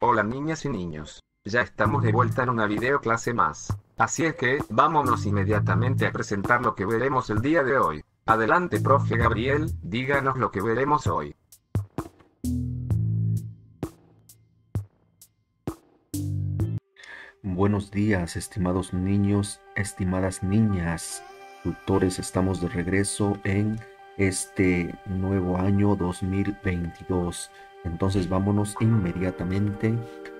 Hola niñas y niños. Ya estamos de vuelta en una video clase más. Así es que, vámonos inmediatamente a presentar lo que veremos el día de hoy. Adelante, profe Gabriel, díganos lo que veremos hoy. Buenos días, estimados niños, estimadas niñas, tutores, estamos de regreso en este nuevo año 2022. Entonces vámonos inmediatamente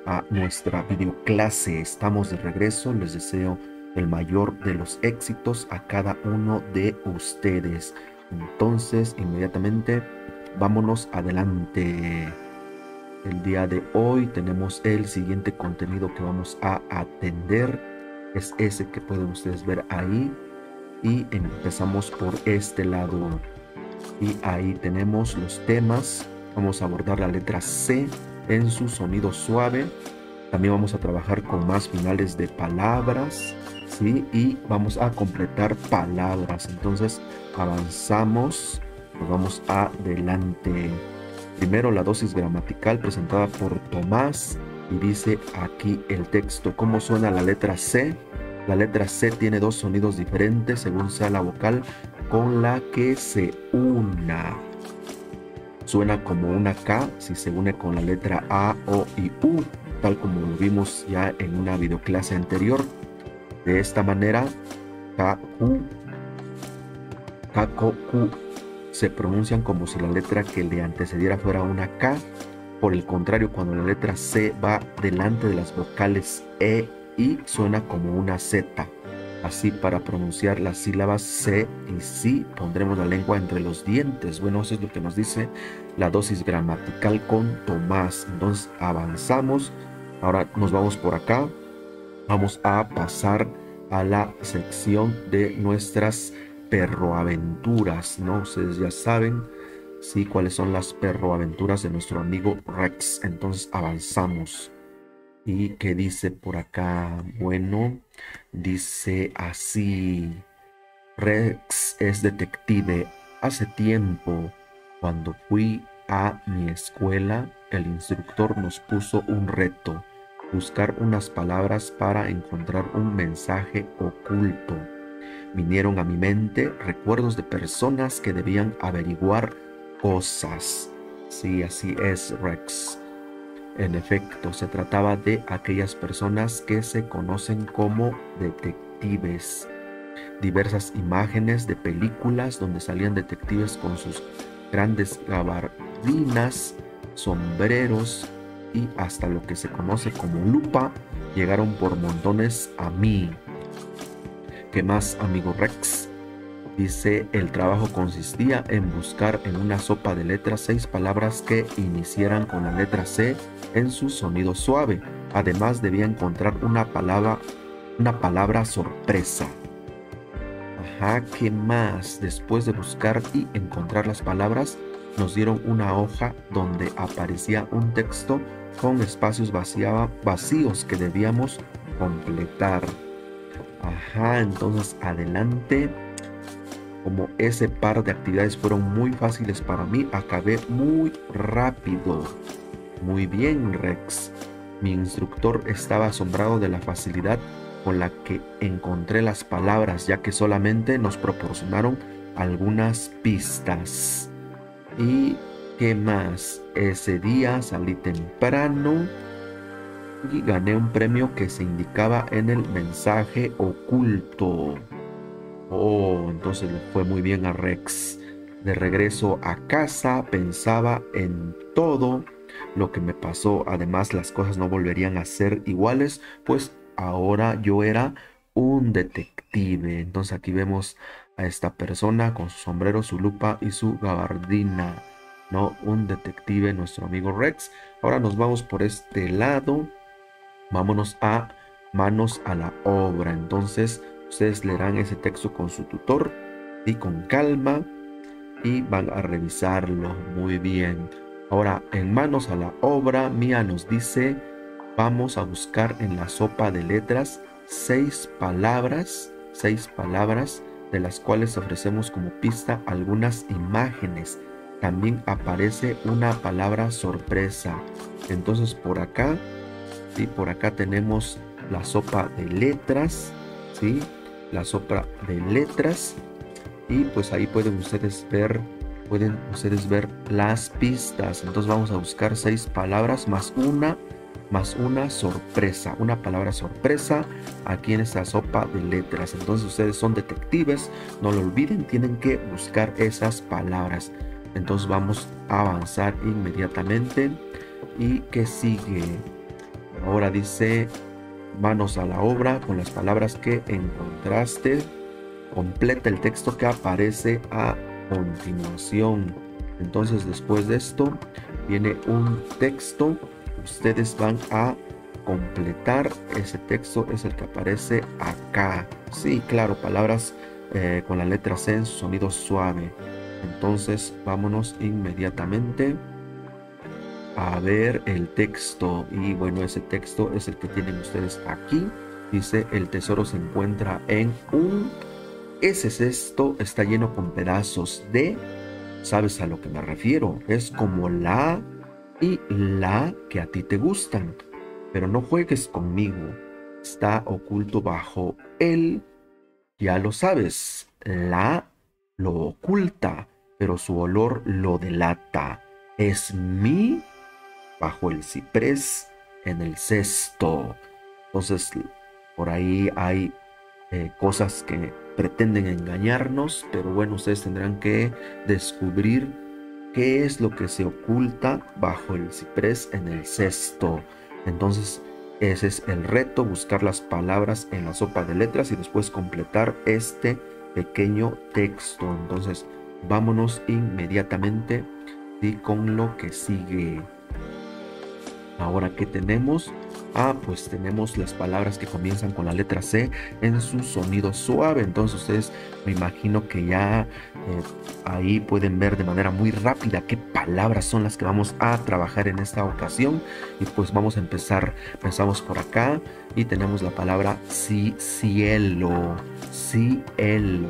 a nuestra videoclase. Estamos de regreso. Les deseo el mayor de los éxitos a cada uno de ustedes. Entonces, inmediatamente, vámonos adelante. El día de hoy tenemos el siguiente contenido que vamos a atender. Es ese que pueden ustedes ver ahí. Y empezamos por este lado. Y ahí tenemos los temas Vamos a abordar la letra C en su sonido suave. También vamos a trabajar con más finales de palabras. ¿sí? Y vamos a completar palabras. Entonces avanzamos. Nos vamos adelante. Primero la dosis gramatical presentada por Tomás. Y dice aquí el texto. ¿Cómo suena la letra C? La letra C tiene dos sonidos diferentes según sea la vocal con la que se una. Suena como una K si se une con la letra A, O y U, tal como lo vimos ya en una videoclase anterior. De esta manera, K, U, K, K, Q se pronuncian como si la letra que le antecediera fuera una K. Por el contrario, cuando la letra C va delante de las vocales E, I, suena como una Z. Así para pronunciar las sílabas C y si pondremos la lengua entre los dientes. Bueno, eso es lo que nos dice la dosis gramatical con Tomás. Entonces avanzamos. Ahora nos vamos por acá. Vamos a pasar a la sección de nuestras perroaventuras. ¿no? Ustedes ya saben sí, cuáles son las perroaventuras de nuestro amigo Rex. Entonces avanzamos. ¿Y qué dice por acá? Bueno, dice así. Rex es detective. Hace tiempo, cuando fui a mi escuela, el instructor nos puso un reto, buscar unas palabras para encontrar un mensaje oculto. Vinieron a mi mente recuerdos de personas que debían averiguar cosas. Sí, así es, Rex. En efecto, se trataba de aquellas personas que se conocen como detectives. Diversas imágenes de películas donde salían detectives con sus grandes gabardinas, sombreros y hasta lo que se conoce como lupa llegaron por montones a mí. ¿Qué más, amigo Rex? Dice, el trabajo consistía en buscar en una sopa de letras seis palabras que iniciaran con la letra C en su sonido suave. Además debía encontrar una palabra, una palabra sorpresa. Ajá, ¿qué más? Después de buscar y encontrar las palabras, nos dieron una hoja donde aparecía un texto con espacios vacíos que debíamos completar. Ajá, entonces adelante como ese par de actividades fueron muy fáciles para mí, acabé muy rápido. Muy bien, Rex. Mi instructor estaba asombrado de la facilidad con la que encontré las palabras, ya que solamente nos proporcionaron algunas pistas. ¿Y qué más? Ese día salí temprano y gané un premio que se indicaba en el mensaje oculto. Oh, entonces le fue muy bien a Rex. De regreso a casa pensaba en todo lo que me pasó. Además las cosas no volverían a ser iguales, pues ahora yo era un detective. Entonces aquí vemos a esta persona con su sombrero, su lupa y su gabardina. No, un detective, nuestro amigo Rex. Ahora nos vamos por este lado. Vámonos a manos a la obra. Entonces Ustedes leerán ese texto con su tutor y con calma y van a revisarlo muy bien. Ahora, en manos a la obra, Mía nos dice, vamos a buscar en la sopa de letras seis palabras, seis palabras de las cuales ofrecemos como pista algunas imágenes. también aparece una palabra sorpresa. Entonces por acá, ¿sí? por acá tenemos la sopa de letras, ¿sí? La sopa de letras. Y pues ahí pueden ustedes ver pueden ustedes ver las pistas. Entonces vamos a buscar seis palabras más una más una sorpresa una palabra sorpresa aquí en esta sopa de letras. Entonces ustedes son detectives no lo olviden tienen que buscar esas palabras. Entonces vamos a avanzar inmediatamente. Y que sigue ahora dice manos a la obra con las palabras que encontraste. Completa el texto que aparece a continuación. Entonces después de esto viene un texto. Ustedes van a completar ese texto. Es el que aparece acá. Sí, claro, palabras eh, con la letra C en sonido suave. Entonces vámonos inmediatamente a ver el texto. Y bueno ese texto es el que tienen ustedes aquí. Dice el tesoro se encuentra en un ese cesto está lleno con pedazos de sabes a lo que me refiero es como la y la que a ti te gustan. Pero no juegues conmigo. Está oculto bajo él ya lo sabes la lo oculta pero su olor lo delata. Es mi bajo el ciprés en el cesto. Entonces, por ahí hay eh, cosas que pretenden engañarnos, pero bueno, ustedes tendrán que descubrir qué es lo que se oculta bajo el ciprés en el cesto. Entonces, ese es el reto, buscar las palabras en la sopa de letras y después completar este pequeño texto. Entonces, vámonos inmediatamente y con lo que sigue. Ahora, ¿qué tenemos? Ah, pues tenemos las palabras que comienzan con la letra C en su sonido suave. Entonces ustedes me imagino que ya eh, ahí pueden ver de manera muy rápida qué palabras son las que vamos a trabajar en esta ocasión. Y pues vamos a empezar. Empezamos por acá y tenemos la palabra sí, cielo. Cielo.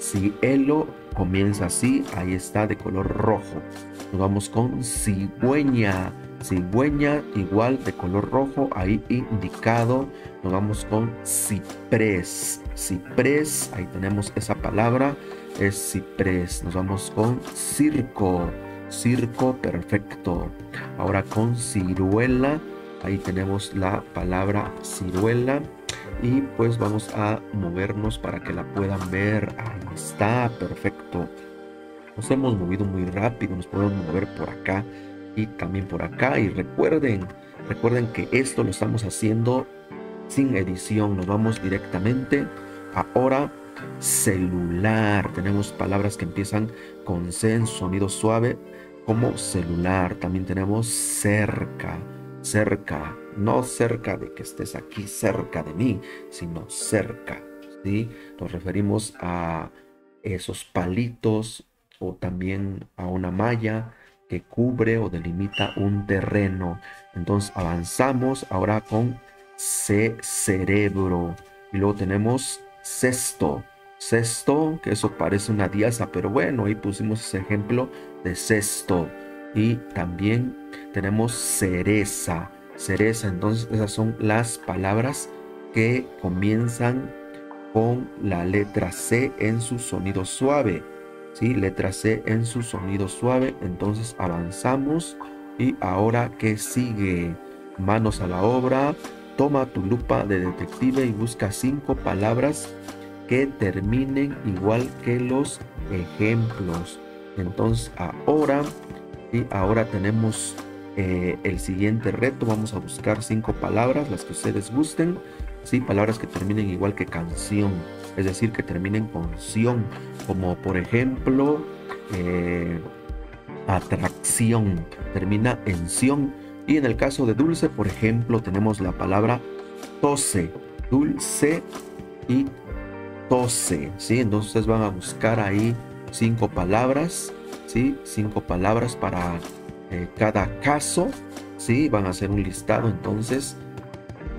Cielo comienza así. Ahí está de color rojo. Nos vamos con cigüeña cigüeña igual de color rojo ahí indicado. Nos vamos con ciprés. Ciprés ahí tenemos esa palabra es ciprés. Nos vamos con circo. Circo perfecto. Ahora con ciruela ahí tenemos la palabra ciruela. Y pues vamos a movernos para que la puedan ver. Ahí está perfecto. Nos hemos movido muy rápido nos podemos mover por acá también por acá. Y recuerden, recuerden que esto lo estamos haciendo sin edición. Nos vamos directamente ahora celular. Tenemos palabras que empiezan con C sonido suave como celular. También tenemos cerca, cerca. No cerca de que estés aquí cerca de mí, sino cerca. ¿sí? Nos referimos a esos palitos o también a una malla que cubre o delimita un terreno. Entonces avanzamos ahora con C, cerebro. Y luego tenemos cesto. Cesto, que eso parece una diasa, pero bueno, ahí pusimos ese ejemplo de cesto. Y también tenemos cereza. Cereza, entonces esas son las palabras que comienzan con la letra C en su sonido suave. Letra C en su sonido suave. Entonces avanzamos. Y ahora que sigue, manos a la obra. Toma tu lupa de detective y busca cinco palabras que terminen igual que los ejemplos. Entonces ahora, y ahora tenemos eh, el siguiente reto. Vamos a buscar cinco palabras, las que ustedes gusten. Sí, palabras que terminen igual que canción es decir, que terminen con sion, como por ejemplo eh, atracción, termina en sion. Y en el caso de dulce, por ejemplo, tenemos la palabra tose, dulce y tose, ¿sí? Entonces van a buscar ahí cinco palabras, ¿sí? Cinco palabras para eh, cada caso, ¿sí? Van a hacer un listado entonces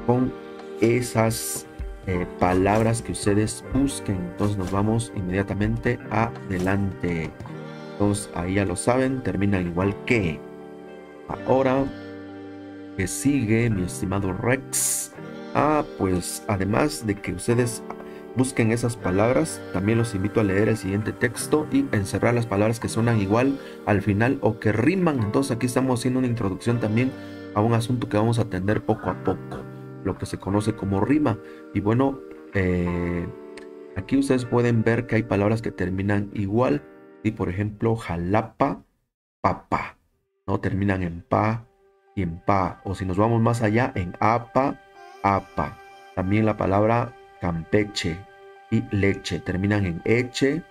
con esas eh, palabras que ustedes busquen. Entonces nos vamos inmediatamente adelante. Entonces ahí ya lo saben, terminan igual que. Ahora, que sigue, mi estimado Rex? Ah, pues además de que ustedes busquen esas palabras, también los invito a leer el siguiente texto y encerrar las palabras que suenan igual al final o que riman. Entonces aquí estamos haciendo una introducción también a un asunto que vamos a atender poco a poco, lo que se conoce como rima. Y bueno, eh, aquí ustedes pueden ver que hay palabras que terminan igual. Y por ejemplo, jalapa, papá, ¿no? Terminan en pa y en pa. O si nos vamos más allá, en apa, apa. También la palabra Campeche y leche terminan en eche,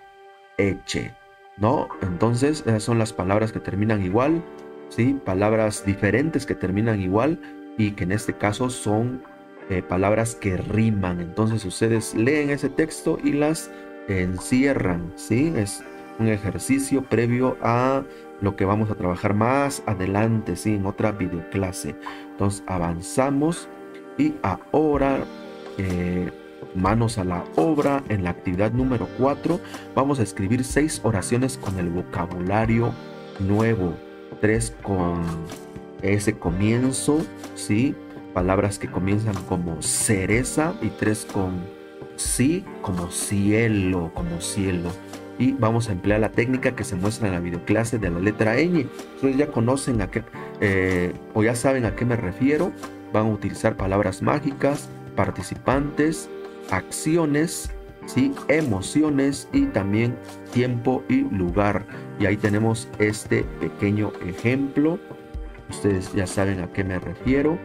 eche, ¿no? Entonces, esas son las palabras que terminan igual, ¿sí? Palabras diferentes que terminan igual y que en este caso son eh, palabras que riman. Entonces, ustedes leen ese texto y las encierran, ¿sí? Es un ejercicio previo a lo que vamos a trabajar más adelante, ¿sí? En otra videoclase. Entonces, avanzamos y ahora... Eh, manos a la obra. En la actividad número 4 vamos a escribir seis oraciones con el vocabulario nuevo, tres con ese comienzo, ¿sí? Palabras que comienzan como cereza y tres con sí, como cielo, como cielo. Y vamos a emplear la técnica que se muestra en la videoclase de la letra ñ. Ustedes ya conocen a qué, eh, o ya saben a qué me refiero. Van a utilizar palabras mágicas, participantes, acciones, ¿sí? emociones y también tiempo y lugar. Y ahí tenemos este pequeño ejemplo. Ustedes ya saben a qué me refiero.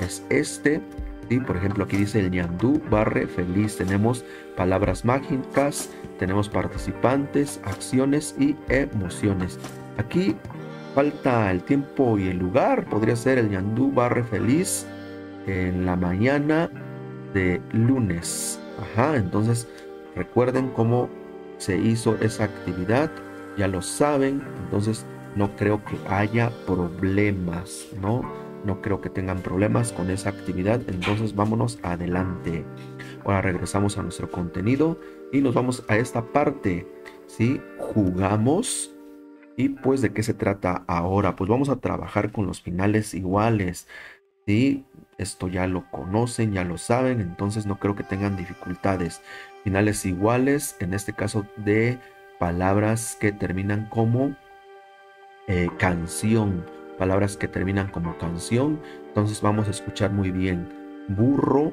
Es este. ¿sí? Por ejemplo, aquí dice el ñandú barre feliz. Tenemos palabras mágicas, tenemos participantes, acciones y emociones. Aquí falta el tiempo y el lugar. Podría ser el ñandú barre feliz en la mañana de lunes. Ajá, entonces recuerden cómo se hizo esa actividad, ya lo saben, entonces no creo que haya problemas, ¿no? No creo que tengan problemas con esa actividad, entonces vámonos adelante. Ahora regresamos a nuestro contenido y nos vamos a esta parte, ¿sí? Jugamos. ¿Y pues de qué se trata ahora? Pues vamos a trabajar con los finales iguales. ¿sí? Esto ya lo conocen, ya lo saben, entonces no creo que tengan dificultades. Finales iguales, en este caso de palabras que terminan como eh, canción, palabras que terminan como canción. Entonces vamos a escuchar muy bien. Burro,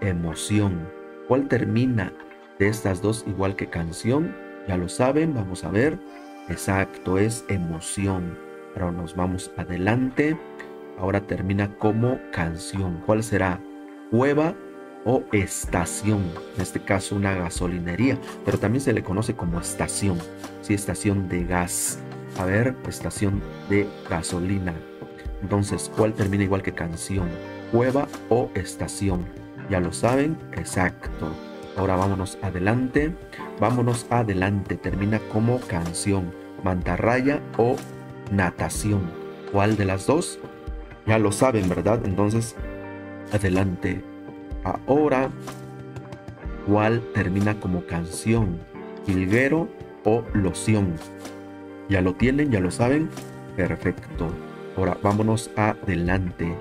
emoción. ¿Cuál termina de estas dos igual que canción? Ya lo saben, vamos a ver. Exacto, es emoción. Pero nos vamos adelante ahora termina como canción. ¿Cuál será? Cueva o estación. En este caso una gasolinería, pero también se le conoce como estación. Sí, estación de gas. A ver, estación de gasolina. Entonces, ¿cuál termina igual que canción? Cueva o estación. Ya lo saben, exacto. Ahora vámonos adelante. Vámonos adelante. Termina como canción. Mantarraya o natación. ¿Cuál de las dos? Ya lo saben, ¿verdad? Entonces, adelante. Ahora, ¿cuál termina como canción? Hilguero o loción. ¿Ya lo tienen? ¿Ya lo saben? Perfecto. Ahora vámonos adelante.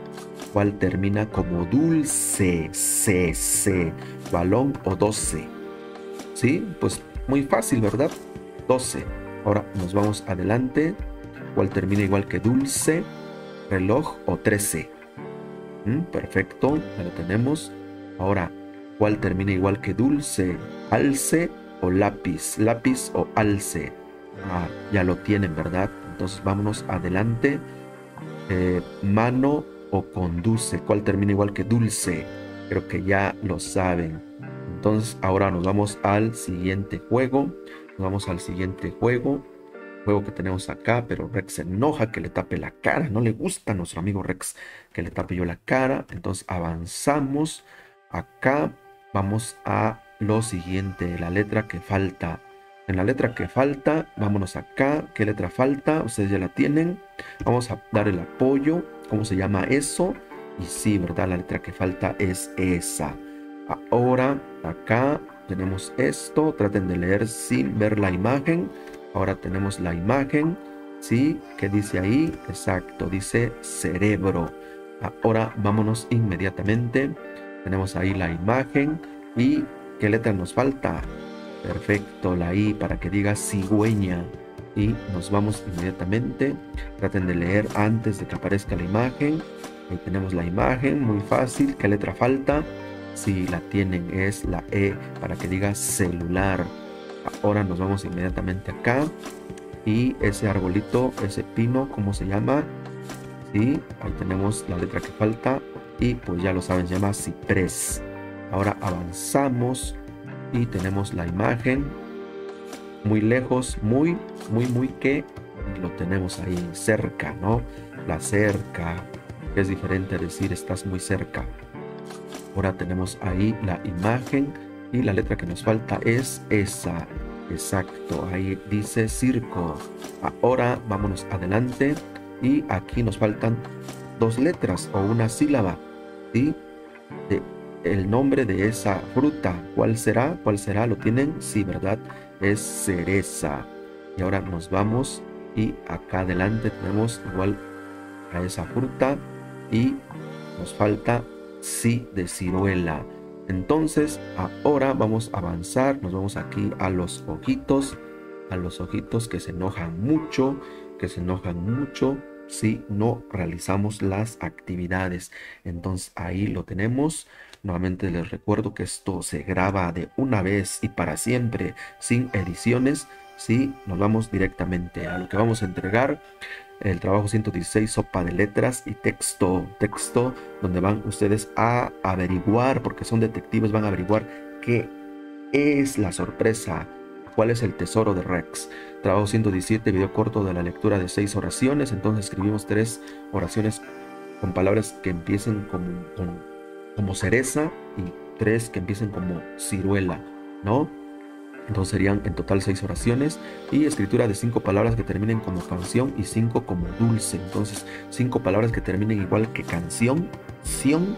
¿Cuál termina como dulce? C, C. Balón o 12. ¿Sí? Pues muy fácil, ¿verdad? 12. Ahora nos vamos adelante. ¿Cuál termina igual que dulce? reloj o 13. Mm, perfecto, ya lo tenemos. Ahora, ¿cuál termina igual que dulce? Alce o lápiz, lápiz o alce. Ah, ya lo tienen, ¿verdad? Entonces vámonos adelante. Eh, mano o conduce, ¿cuál termina igual que dulce? Creo que ya lo saben. Entonces ahora nos vamos al siguiente juego. Nos vamos al siguiente juego juego que tenemos acá, pero Rex se enoja que le tape la cara, no le gusta a nuestro amigo Rex que le tape yo la cara, entonces avanzamos acá, vamos a lo siguiente, la letra que falta. En la letra que falta, vámonos acá, ¿qué letra falta? Ustedes ya la tienen, vamos a dar el apoyo, ¿cómo se llama eso? Y sí, ¿verdad? La letra que falta es esa. Ahora, acá tenemos esto, traten de leer sin ver la imagen Ahora tenemos la imagen, ¿sí? ¿Qué dice ahí? Exacto, dice cerebro. Ahora vámonos inmediatamente. Tenemos ahí la imagen y ¿qué letra nos falta? Perfecto, la I para que diga cigüeña. Y nos vamos inmediatamente. Traten de leer antes de que aparezca la imagen. Ahí tenemos la imagen, muy fácil. ¿Qué letra falta? Si la tienen es la E para que diga celular. Ahora nos vamos inmediatamente acá. Y ese arbolito, ese pino, ¿cómo se llama? Sí, ahí tenemos la letra que falta. Y pues ya lo saben, se llama ciprés. Ahora avanzamos y tenemos la imagen muy lejos, muy, muy, muy que lo tenemos ahí cerca, ¿no? La cerca, es diferente decir estás muy cerca. Ahora tenemos ahí la imagen y la letra que nos falta es esa. Exacto, ahí dice circo. Ahora vámonos adelante y aquí nos faltan dos letras o una sílaba. ¿sí? De el nombre de esa fruta. ¿Cuál será? ¿Cuál será? ¿Lo tienen? Sí, ¿verdad? Es cereza. Y ahora nos vamos y acá adelante tenemos igual a esa fruta y nos falta sí de ciruela. Entonces ahora vamos a avanzar, nos vamos aquí a los ojitos, a los ojitos que se enojan mucho, que se enojan mucho si no realizamos las actividades. Entonces ahí lo tenemos. Nuevamente les recuerdo que esto se graba de una vez y para siempre, sin ediciones. Si nos vamos directamente a lo que vamos a entregar, el trabajo 116, sopa de letras y texto, texto, donde van ustedes a averiguar, porque son detectives, van a averiguar qué es la sorpresa, cuál es el tesoro de Rex. Trabajo 117, video corto de la lectura de seis oraciones. Entonces escribimos tres oraciones con palabras que empiecen como, como cereza y tres que empiecen como ciruela, ¿no? Entonces serían en total seis oraciones y escritura de cinco palabras que terminen como canción y cinco como dulce. Entonces cinco palabras que terminen igual que canción, ción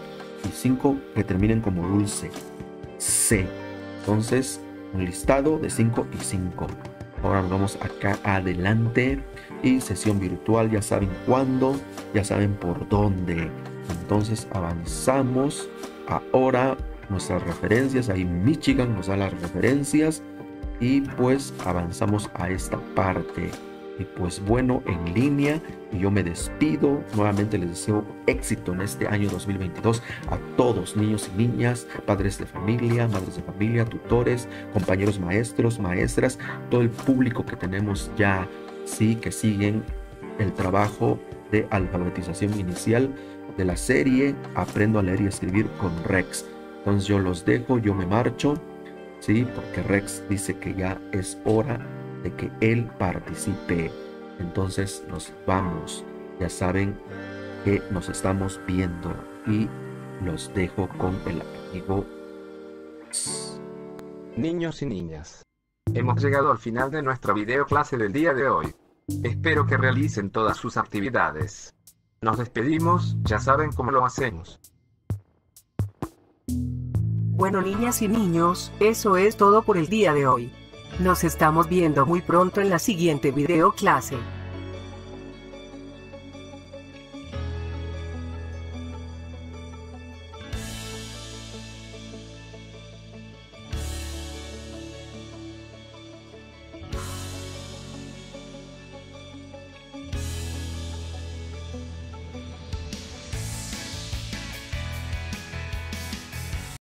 y cinco que terminen como dulce, C. Entonces un listado de cinco y cinco. Ahora vamos acá adelante y sesión virtual, ya saben cuándo, ya saben por dónde. Entonces avanzamos. Ahora nuestras referencias, ahí Michigan nos da las referencias y pues avanzamos a esta parte. Y pues bueno, en línea, yo me despido. Nuevamente les deseo éxito en este año 2022 a todos, niños y niñas, padres de familia, madres de familia, tutores, compañeros maestros, maestras, todo el público que tenemos ya, sí, que siguen el trabajo de alfabetización inicial de la serie Aprendo a leer y escribir con Rex. Entonces yo los dejo, yo me marcho, sí, porque Rex dice que ya es hora de que él participe. Entonces nos vamos. Ya saben que nos estamos viendo y los dejo con el amigo. Niños y niñas, hemos llegado al final de nuestra video clase del día de hoy. Espero que realicen todas sus actividades. Nos despedimos, ya saben cómo lo hacemos. Bueno niñas y niños, eso es todo por el día de hoy. Nos estamos viendo muy pronto en la siguiente video clase.